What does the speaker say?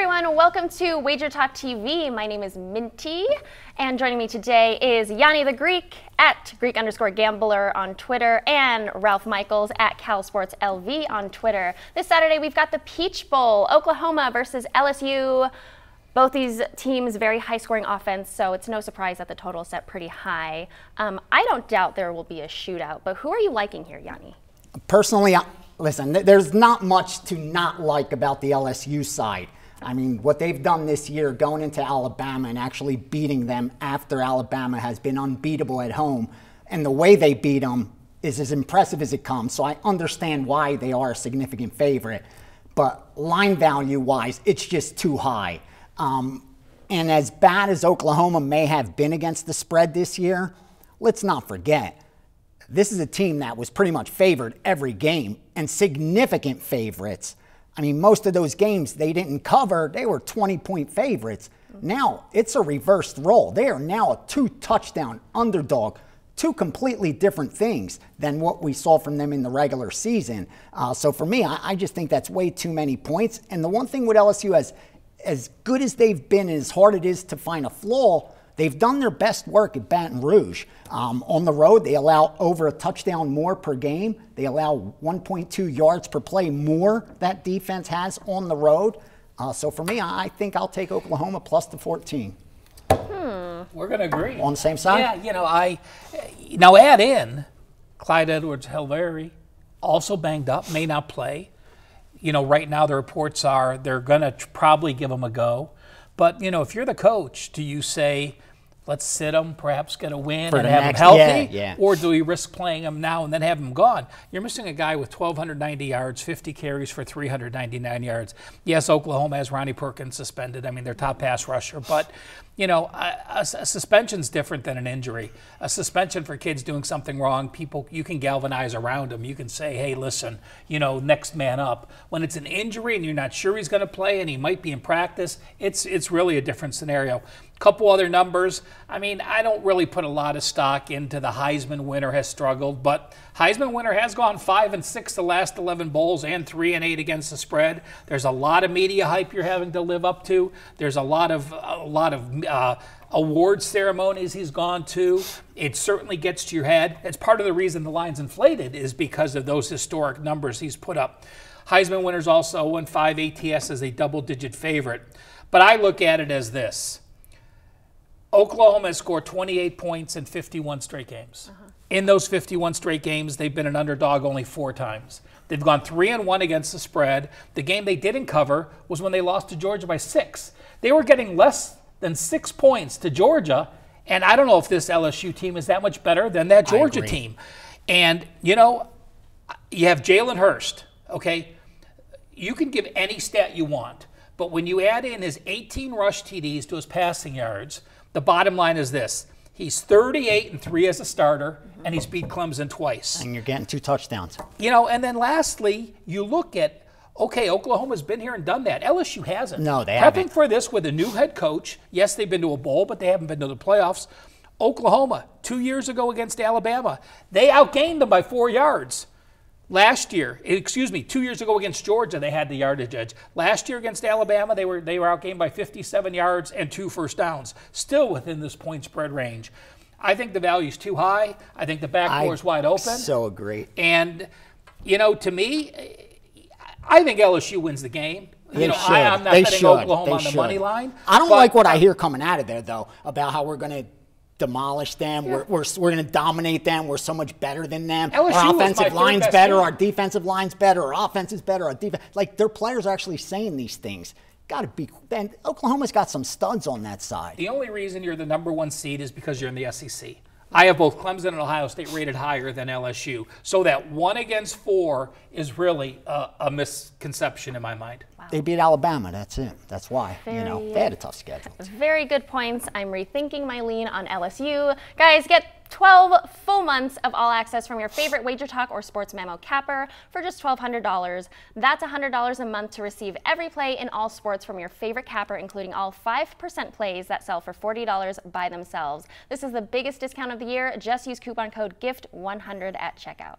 everyone, welcome to Wager Talk TV. My name is Minty, and joining me today is Yanni the Greek at Greek underscore Gambler on Twitter and Ralph Michaels at Cal Sports LV on Twitter. This Saturday we've got the Peach Bowl, Oklahoma versus LSU. Both these teams very high scoring offense, so it's no surprise that the total is set pretty high. Um, I don't doubt there will be a shootout, but who are you liking here, Yanni? Personally, listen, there's not much to not like about the LSU side. I mean, what they've done this year going into Alabama and actually beating them after Alabama has been unbeatable at home, and the way they beat them is as impressive as it comes. So I understand why they are a significant favorite. But line value wise, it's just too high. Um, and as bad as Oklahoma may have been against the spread this year, let's not forget this is a team that was pretty much favored every game and significant favorites. I mean, most of those games they didn't cover, they were 20 point favorites. Now it's a reversed role. They are now a two touchdown underdog. Two completely different things than what we saw from them in the regular season. Uh, so for me, I, I just think that's way too many points. And the one thing with LSU, as as good as they've been, and as hard it is to find a flaw, They've done their best work at Baton Rouge. Um, on the road, they allow over a touchdown more per game. They allow 1.2 yards per play more that defense has on the road. Uh, so for me, I think I'll take Oklahoma plus the 14. Hmm. We're going to agree. On the same side? Yeah, you know, I now add in Clyde Edwards Helaire, also banged up, may not play. You know, right now the reports are they're going to probably give him a go. But, you know, if you're the coach, do you say, let's sit him, perhaps get a win For and have next, him healthy? Yeah, yeah. Or do we risk playing him now and then have him gone? You're missing a guy with 1,290 yards, 50 carries for 399 yards. Yes, Oklahoma has Ronnie Perkins suspended. I mean, their top pass rusher. But, you know, a, a, suspension's different than an injury. A suspension for kids doing something wrong, people, you can galvanize around them. You can say, hey, listen, you know, next man up. When it's an injury and you're not sure he's going to play and he might be in practice, it's, it's really a different scenario. Couple other numbers. I mean, I don't really put a lot of stock into the Heisman winner has struggled, but Heisman winner has gone five and six the last 11 bowls and three and eight against the spread. There's a lot of media hype you're having to live up to. There's a lot of a lot of uh, award ceremonies he's gone to. It certainly gets to your head. It's part of the reason the line's inflated is because of those historic numbers he's put up. Heisman winners also won five ATS as a double-digit favorite. But I look at it as this. Oklahoma has scored 28 points in 51 straight games. Uh-huh. In those 51 straight games, they've been an underdog only four times. They've gone three and one against the spread. The game they didn't cover was when they lost to Georgia by six. They were getting less than six points to Georgia, and I don't know if this LSU team is that much better than that Georgia team. And you know, you have Jalen Hurts. Okay, you can give any stat you want, but when you add in his 18 rush TDs to his passing yards the bottom line is this. He's 38 and 3 as a starter, and he's beat Clemson twice. And you're getting two touchdowns. You know, and then lastly, you look at okay, Oklahoma's been here and done that. LSU hasn't. No, they Prepping haven't. for this with a new head coach. Yes, they've been to a bowl, but they haven't been to the playoffs. Oklahoma, two years ago against Alabama, they outgained them by four yards. Last year, excuse me, two years ago against Georgia, they had the yardage edge. Last year against Alabama, they were they were outgained by 57 yards and two first downs, still within this point spread range. I think the value is too high. I think the back door is wide open. So agree. And you know, to me, I think LSU wins the game. They you know, should. I, am not they betting should. Oklahoma they on the should. money line. I don't but, like what I hear coming out of there though about how we're going to demolish them. Yeah. We're, we're, we're going to dominate them. We're so much better than them. LSU our offensive line's better. team. Our defensive line's better. Our offense is better. Our defense, like their players are actually saying these things. Got to be. And Oklahoma's got some studs on that side. The only reason you're the number one seed is because you're in the SEC. I have both Clemson and Ohio State rated higher than LSU. So that one against four is really a, a misconception in my mind. They beat Alabama. That's it. That's why. Very, you know, they had a tough schedule. Very good points. I'm rethinking my lean on LSU. Guys, get 12 full months of all access from your favorite Wager Talk or Sports Memo capper for just $1,200. That's $100 a month to receive every play in all sports from your favorite capper, including all 5% plays that sell for $40 by themselves. This is the biggest discount of the year. Just use coupon code GIFT100 at checkout.